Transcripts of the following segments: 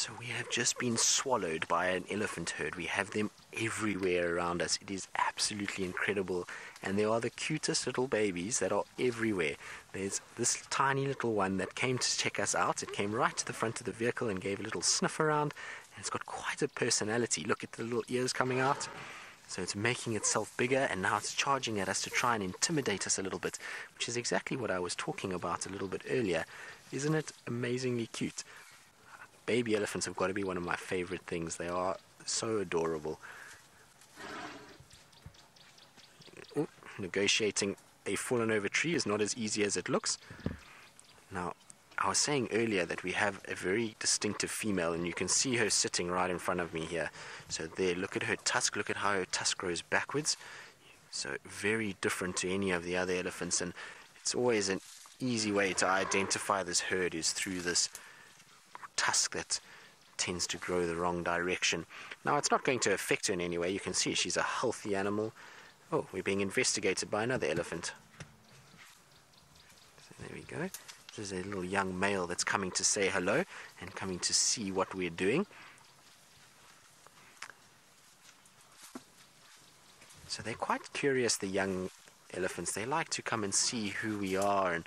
So we have just been swallowed by an elephant herd. We have them everywhere around us. It is absolutely incredible. And they are the cutest little babies that are everywhere. There's this tiny little one that came to check us out. It came right to the front of the vehicle and gave a little sniff around. And it's got quite a personality. Look at the little ears coming out. So it's making itself bigger and now it's charging at us to try and intimidate us a little bit, which is exactly what I was talking about a little bit earlier. Isn't it amazingly cute? Baby elephants have got to be one of my favorite things. They are so adorable. Ooh, negotiating a fallen over tree is not as easy as it looks. Now, I was saying earlier that we have a very distinctive female, and you can see her sitting right in front of me here. So there, look at her tusk, look at how her tusk grows backwards. So very different to any of the other elephants, and it's always an easy way to identify this herd is through this tusk that tends to grow the wrong direction. Now, it's not going to affect her in any way. You can see she's a healthy animal. Oh, we're being investigated by another elephant. So there we go. There's a little young male that's coming to say hello and coming to see what we're doing. So they're quite curious, the young elephants. They like to come and see who we are and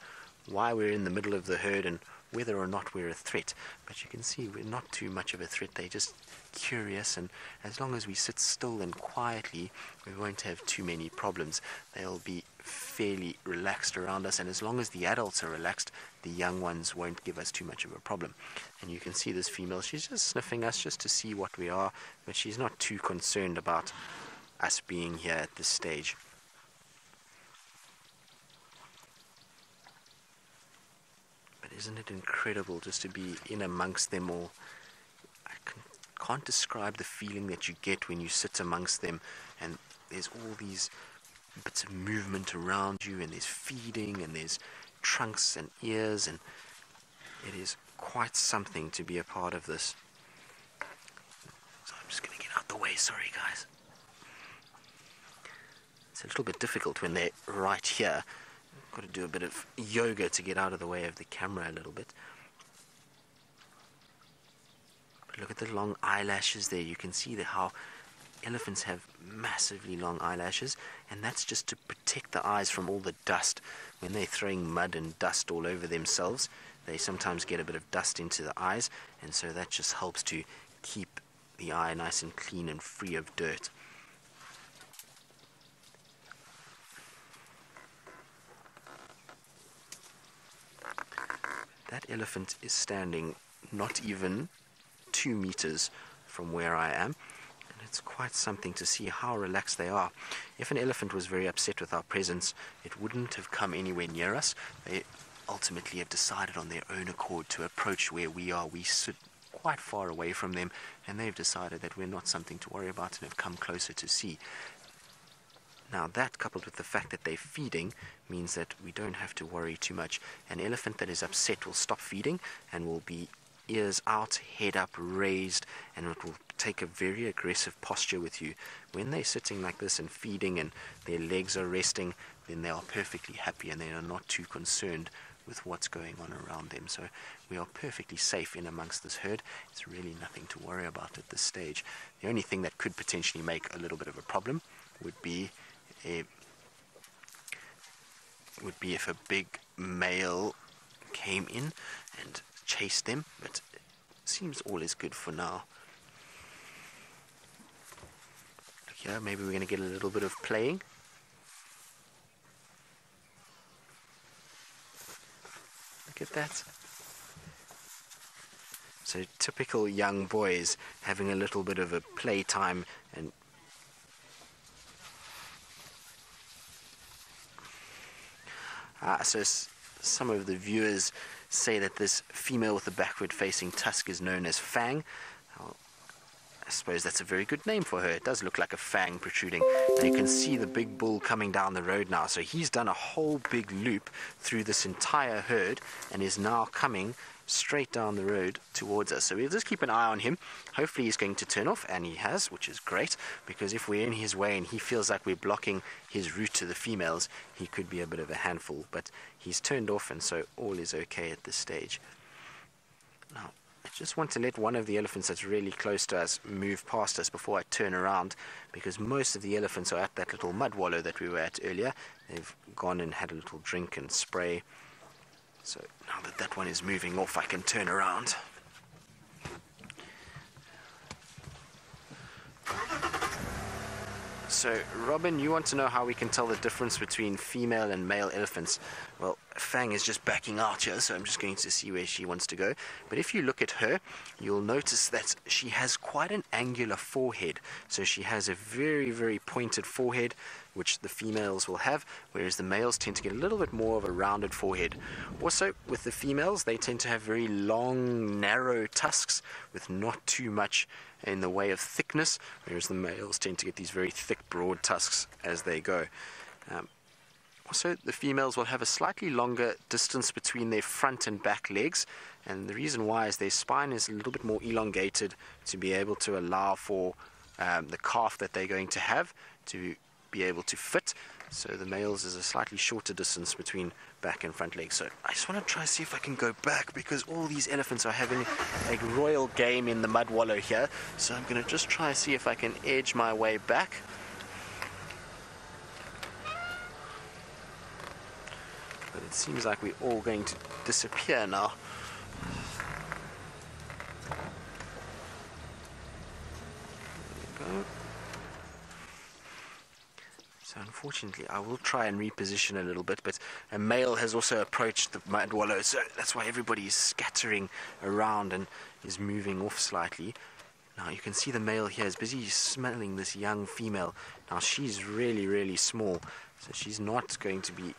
why we're in the middle of the herd and whether or not we're a threat. But you can see we're not too much of a threat. They're just curious, and as long as we sit still and quietly, we won't have too many problems. They'll be fairly relaxed around us, and as long as the adults are relaxed, the young ones won't give us too much of a problem. And you can see this female, she's just sniffing us just to see what we are, but she's not too concerned about us being here at this stage. Isn't it incredible just to be in amongst them all? I can, can't describe the feeling that you get when you sit amongst them and there's all these bits of movement around you and there's feeding and there's trunks and ears and it is quite something to be a part of this. So I'm just going to get out the way, sorry guys. It's a little bit difficult when they're right here Got to do a bit of yoga to get out of the way of the camera a little bit. But look at the long eyelashes there. You can see the, how elephants have massively long eyelashes, and that's just to protect the eyes from all the dust. When they're throwing mud and dust all over themselves, they sometimes get a bit of dust into the eyes, and so that just helps to keep the eye nice and clean and free of dirt. Elephant is standing not even two meters from where I am. And it's quite something to see how relaxed they are. If an elephant was very upset with our presence, it wouldn't have come anywhere near us. They ultimately have decided on their own accord to approach where we are. We sit quite far away from them, and they've decided that we're not something to worry about and have come closer to see. Now, that coupled with the fact that they're feeding means that we don't have to worry too much. An elephant that is upset will stop feeding and will be ears out, head up, raised, and it will take a very aggressive posture with you. When they're sitting like this and feeding and their legs are resting, then they are perfectly happy and they are not too concerned with what's going on around them. So we are perfectly safe in amongst this herd. It's really nothing to worry about at this stage. The only thing that could potentially make a little bit of a problem would be it would be if a big male came in and chased them, but it seems all is good for now. Here, maybe we're going to get a little bit of playing. Look at that. So typical young boys having a little bit of a playtime and Uh, so some of the viewers say that this female with the backward facing tusk is known as Fang. Well, I suppose that's a very good name for her. It does look like a fang protruding. And you can see the big bull coming down the road now. So he's done a whole big loop through this entire herd and is now coming straight down the road towards us. So we'll just keep an eye on him. Hopefully he's going to turn off, and he has, which is great, because if we're in his way and he feels like we're blocking his route to the females, he could be a bit of a handful. But he's turned off, and so all is okay at this stage. Now, let's just want to let one of the elephants that's really close to us move past us before I turn around because most of the elephants are at that little mud wallow that we were at earlier. They've gone and had a little drink and spray. So now that that one is moving off, I can turn around. So, Robin, you want to know how we can tell the difference between female and male elephants? Well, Fang is just backing out here, so I'm just going to see where she wants to go. But if you look at her, you'll notice that she has quite an angular forehead. So she has a very, very pointed forehead, which the females will have, whereas the males tend to get a little bit more of a rounded forehead. Also, with the females, they tend to have very long, narrow tusks with not too much in the way of thickness, whereas the males tend to get these very thick, broad tusks as they go. Um, also, the females will have a slightly longer distance between their front and back legs, and the reason why is their spine is a little bit more elongated to be able to allow for um, the calf that they're going to have to be able to fit. So the males is a slightly shorter distance between back and front legs. So I just want to try to see if I can go back because all these elephants are having a royal game in the mud wallow here. So I'm going to just try to see if I can edge my way back. But it seems like we're all going to disappear now. There we go. So unfortunately, I will try and reposition a little bit, but a male has also approached the mud wallow, so that's why everybody is scattering around and is moving off slightly. Now you can see the male here is busy smelling this young female. Now she's really, really small, so she's not going to be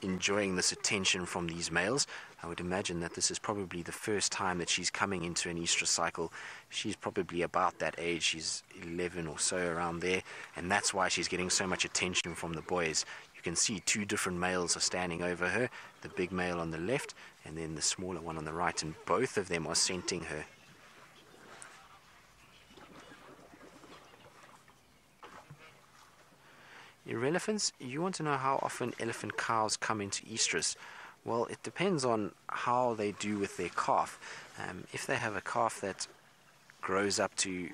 enjoying this attention from these males. I would imagine that this is probably the first time that she's coming into an estrus cycle. She's probably about that age, she's 11 or so around there, and that's why she's getting so much attention from the boys. You can see two different males are standing over her, the big male on the left and then the smaller one on the right, and both of them are scenting her. Irrelevance, you want to know how often elephant cows come into estrus. Well, it depends on how they do with their calf. Um, if they have a calf that grows up to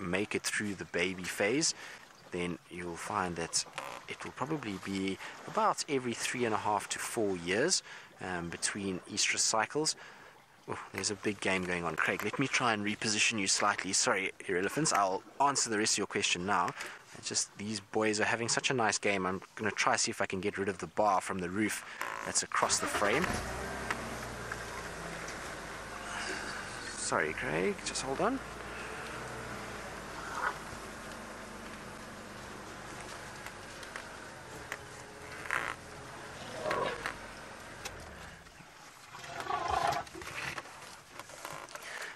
make it through the baby phase, then you'll find that it will probably be about every three and a half to four years um, between estrus cycles. Oh, there's a big game going on. Craig, let me try and reposition you slightly. Sorry, irrelevance. I'll answer the rest of your question now. Just these boys are having such a nice game. I'm going to try to see if I can get rid of the bar from the roof that's across the frame. Sorry, Craig. Just hold on.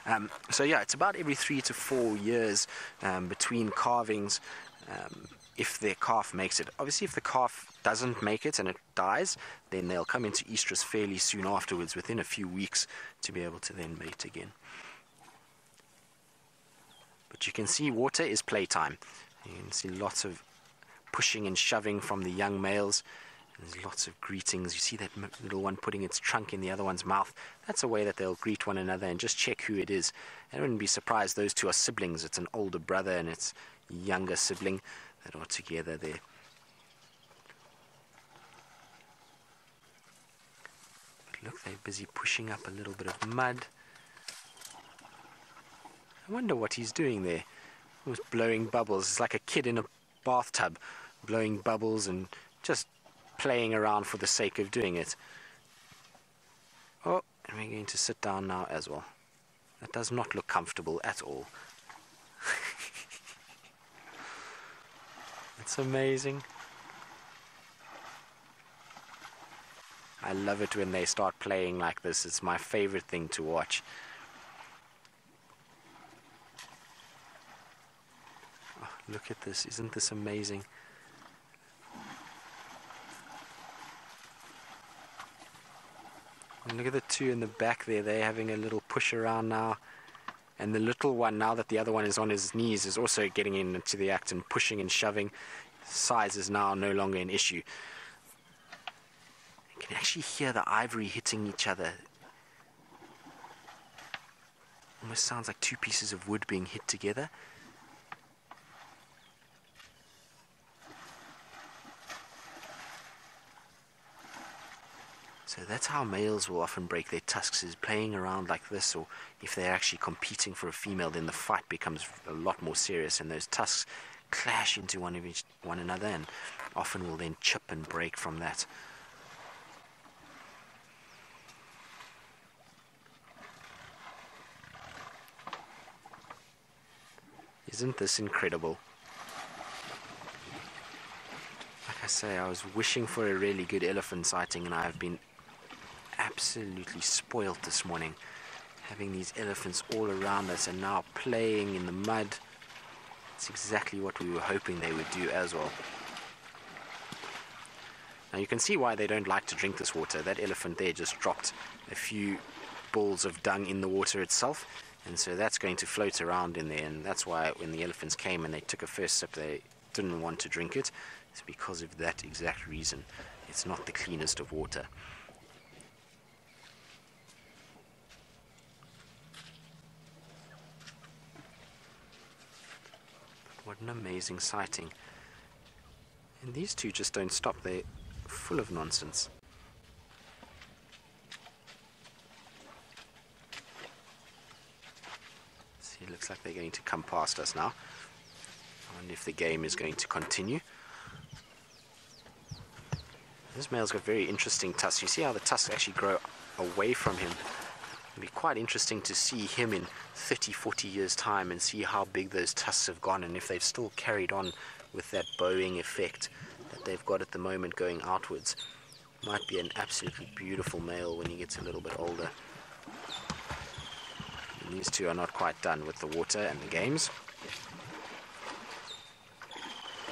Um, so yeah, it's about every three to four years um, between calvings. Um, if their calf makes it. Obviously, if the calf doesn't make it and it dies, then they'll come into estrus fairly soon afterwards, within a few weeks, to be able to then mate again. But you can see water is playtime. You can see lots of pushing and shoving from the young males. There's lots of greetings. You see that little one putting its trunk in the other one's mouth. That's a way that they'll greet one another and just check who it is. I wouldn't be surprised those two are siblings. It's an older brother and its younger sibling that are together there. But look, they're busy pushing up a little bit of mud. I wonder what he's doing there. He's blowing bubbles. It's like a kid in a bathtub, blowing bubbles and just playing around for the sake of doing it. Oh, and we're going to sit down now as well. That does not look comfortable at all. it's amazing. I love it when they start playing like this. It's my favorite thing to watch. Oh, look at this. Isn't this amazing? And look at the two in the back there. They're having a little push around now. And the little one, now that the other one is on his knees, is also getting into the act and pushing and shoving. Size is now no longer an issue. You can actually hear the ivory hitting each other. Almost sounds like two pieces of wood being hit together. So that's how males will often break their tusks is playing around like this or if they're actually competing for a female then the fight becomes a lot more serious and those tusks clash into one of each, one another and often will then chip and break from that. Isn't this incredible? Like I say, I was wishing for a really good elephant sighting and I have been absolutely spoilt this morning. Having these elephants all around us and now playing in the mud. It's exactly what we were hoping they would do as well. Now you can see why they don't like to drink this water. That elephant there just dropped a few balls of dung in the water itself. And so that's going to float around in there. And that's why when the elephants came and they took a first sip, they didn't want to drink it. It's because of that exact reason. It's not the cleanest of water. What an amazing sighting. And these two just don't stop, they're full of nonsense. See, it looks like they're going to come past us now. I wonder if the game is going to continue. This male's got very interesting tusks. You see how the tusks actually grow away from him It'd be quite interesting to see him in 30, 40 years' time and see how big those tusks have gone and if they've still carried on with that bowing effect that they've got at the moment going outwards. Might be an absolutely beautiful male when he gets a little bit older. And these two are not quite done with the water and the games.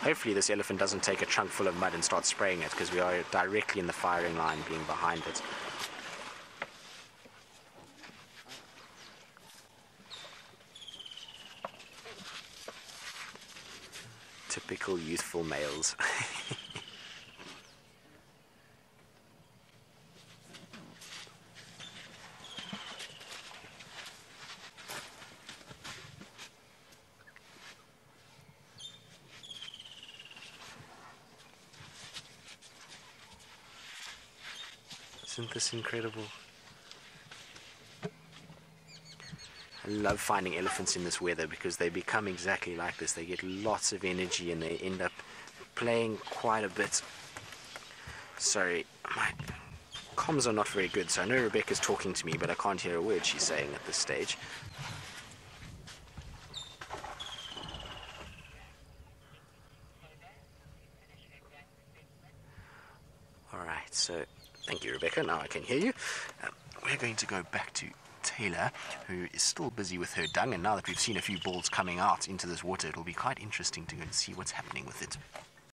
Hopefully this elephant doesn't take a trunk full of mud and start spraying it because we are directly in the firing line being behind it. Typical youthful males. Isn't this incredible? I love finding elephants in this weather because they become exactly like this. They get lots of energy and they end up playing quite a bit. Sorry, my comms are not very good, so I know Rebecca's talking to me, but I can't hear a word she's saying at this stage. Alright, so thank you, Rebecca. Now I can hear you. Um, we're going to go back to Taylor, who is still busy with her dung, and now that we've seen a few balls coming out into this water, it'll be quite interesting to go and see what's happening with it.